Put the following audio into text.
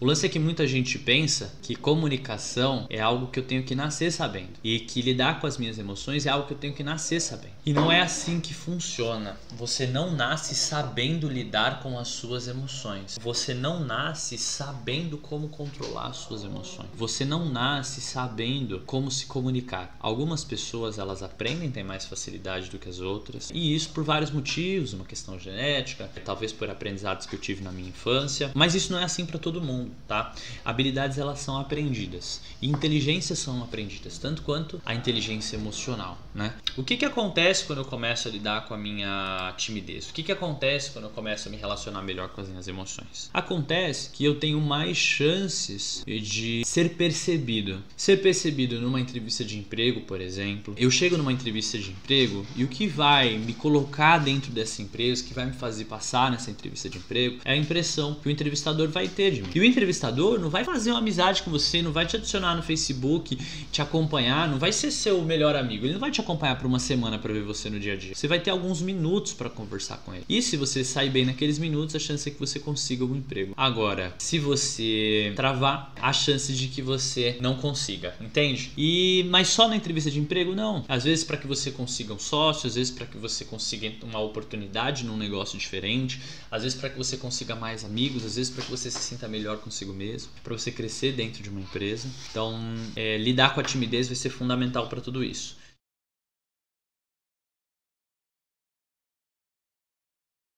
O lance é que muita gente pensa que comunicação é algo que eu tenho que nascer sabendo e que lidar com as minhas emoções é algo que eu tenho que nascer sabendo. E não é assim que funciona. Você não nasce sabendo lidar com as suas emoções. Você não nasce sabendo como controlar as suas emoções. Você não nasce sabendo como se comunicar. Algumas pessoas elas aprendem ter mais facilidade do que as outras e isso por vários motivos, uma questão genética, talvez por aprendizados que eu tive na minha infância, mas isso não é assim para todo mundo, tá? Habilidades elas são aprendidas e inteligências são aprendidas, tanto quanto a inteligência emocional, né? O que que acontece quando eu começo a lidar com a minha timidez? O que que acontece quando eu começo a me relacionar melhor com as minhas emoções? Acontece que eu tenho mais chances de ser percebido. Ser percebido numa entrevista de emprego, por exemplo. Eu chego numa entrevista de emprego e o que vai me colocar dentro dessa empresa, que vai me fazer passar nessa entrevista de emprego, é a impressão que o entrevistador vai ter de mim. E o entrevistador não vai fazer uma amizade com você, não vai te adicionar no Facebook, te acompanhar, não vai ser seu melhor amigo. Ele não vai te acompanhar por uma semana para ver você no dia a dia. Você vai ter alguns minutos para conversar com ele. E se você sair bem naqueles minutos, a chance é que você consiga algum emprego. Agora, se você travar, a chance de que você não consiga, entende? E mas só na entrevista de emprego não. Às vezes para que você consiga um sócio, às vezes para que você consiga uma oportunidade num negócio diferente, às vezes para que você consiga mais amigos, às vezes para que você se sinta melhor consigo mesmo, para você crescer dentro de uma empresa. Então, é, lidar com a timidez vai ser fundamental para tudo isso.